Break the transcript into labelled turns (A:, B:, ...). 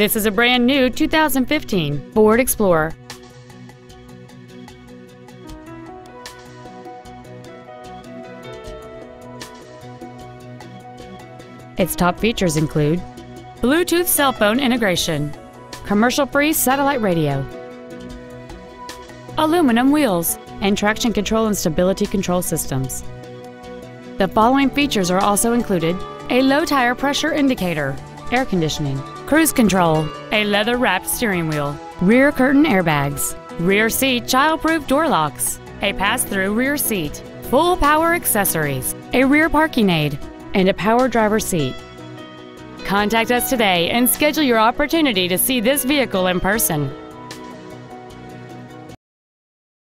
A: This is a brand new 2015 Ford Explorer. Its top features include Bluetooth cell phone integration, commercial-free satellite radio, aluminum wheels, and traction control and stability control systems. The following features are also included a low tire pressure indicator, air conditioning, cruise control, a leather wrapped steering wheel, rear curtain airbags, rear seat child-proof door locks, a pass-through rear seat, full power accessories, a rear parking aid, and a power driver seat. Contact us today and schedule your opportunity to see this vehicle in person.